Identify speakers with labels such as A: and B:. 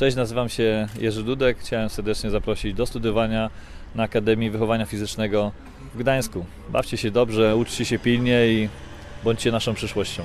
A: Cześć, nazywam się Jerzy Dudek. Chciałem serdecznie zaprosić do studiowania na Akademii Wychowania Fizycznego w Gdańsku. Bawcie się dobrze, uczcie się pilnie i bądźcie naszą przyszłością.